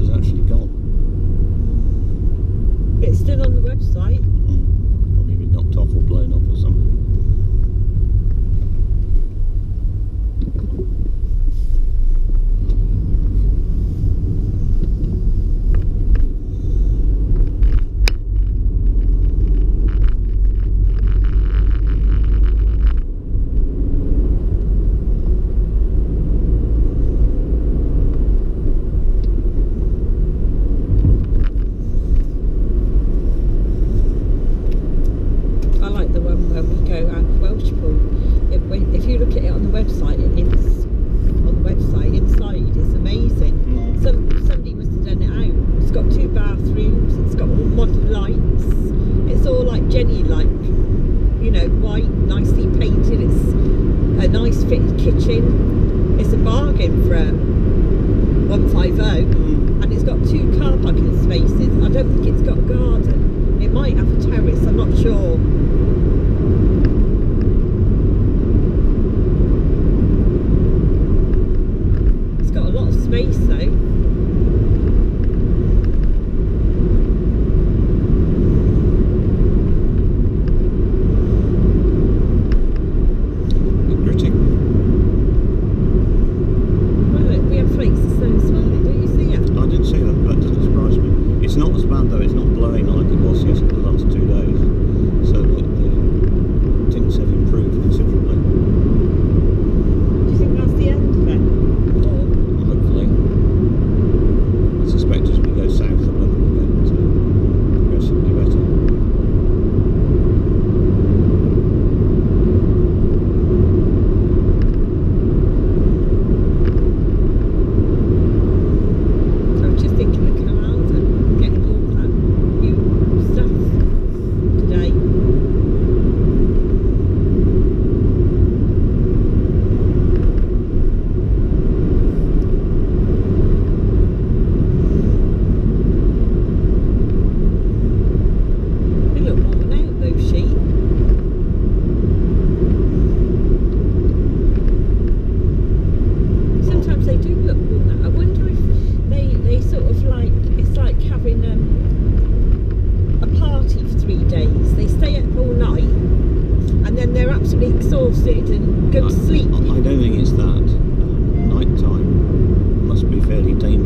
road actually gone. It's still on the website. to be exhausted and go to sleep. I, don't think it's that. Night time must be fairly dangerous.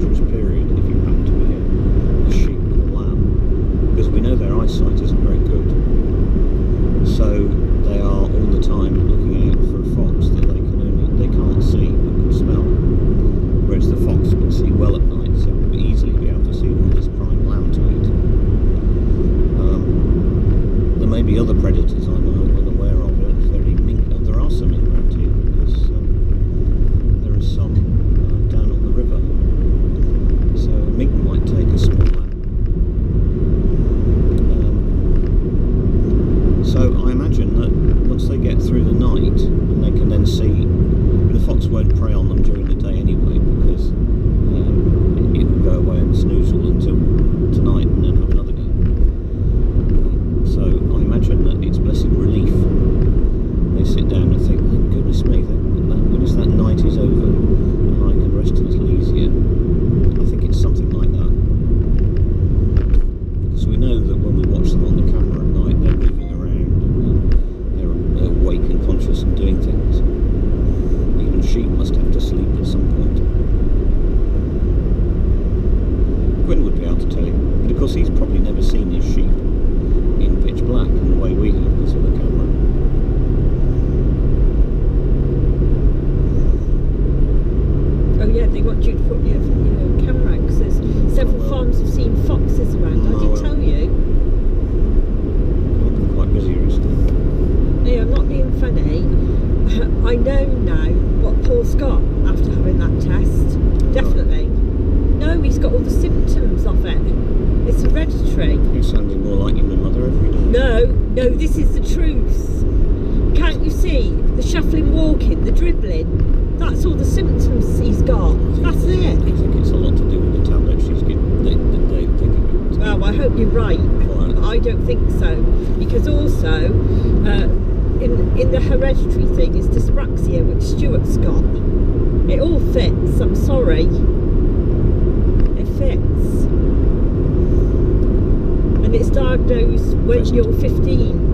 No, this is the truth. Can't you see? The shuffling walking, the dribbling. That's all the symptoms he's got. That's it. I think it's a lot to do with the tablets she's getting. They, they, they, they, well, I hope you're right. I don't think so. Because also, uh, in, in the hereditary thing is dyspraxia, which Stuart's got. It all fits, I'm sorry. It fits it's diagnosed when you're 15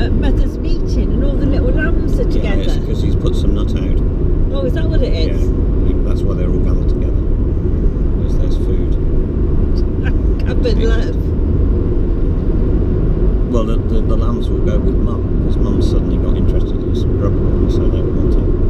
at Mother's Meeting and all the little lambs are together. Yes, because he's put some nut out. Oh, is that what it is? Yeah, that's why they're all gathered together. Because there's food. I bet that. Well, the, the, the, lambs will go with mum, because mum suddenly got interested in some grub, so they want wanting.